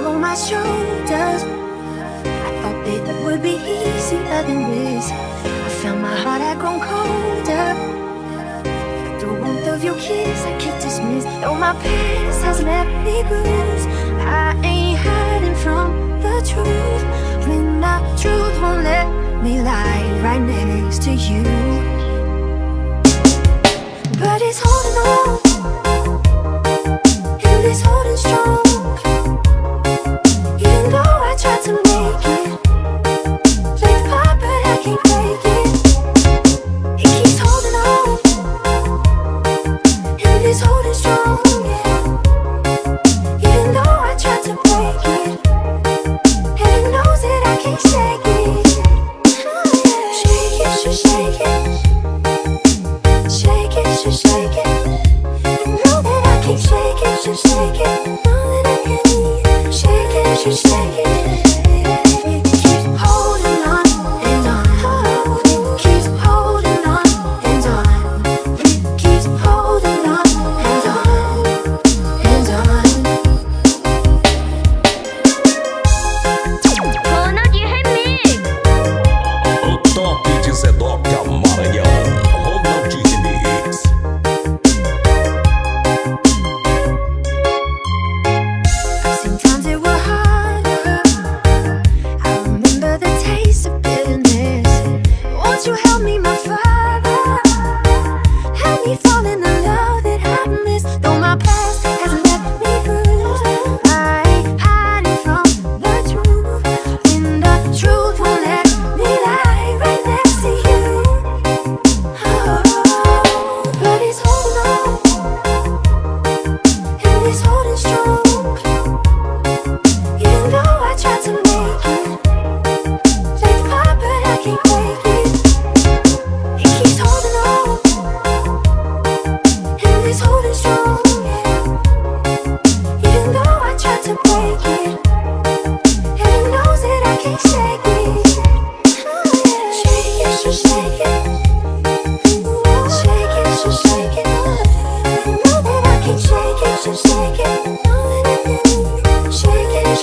On my shoulders. I thought that it would be easier than this I found my heart had grown colder. The warmth of your kiss I can't dismiss Though my past has left me bruised. I ain't hiding from the truth. When the truth won't let me lie right next to you. But it's holding on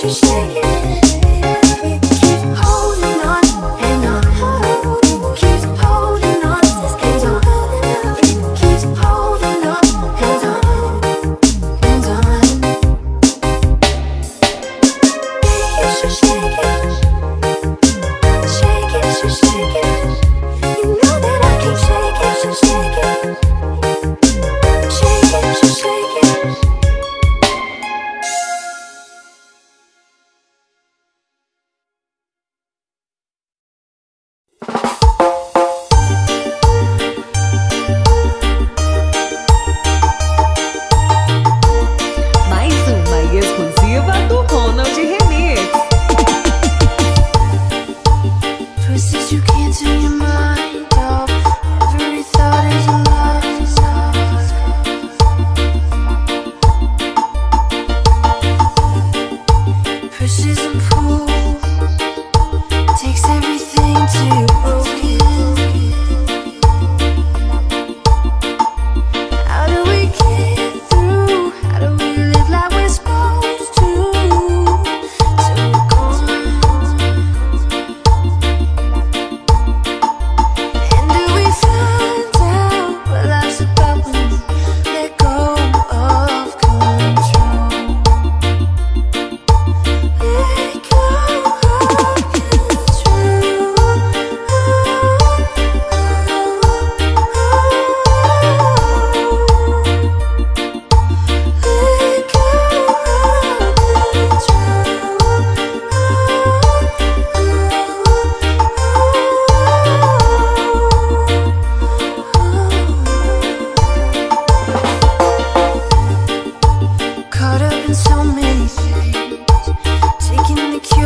是谁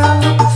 Maria.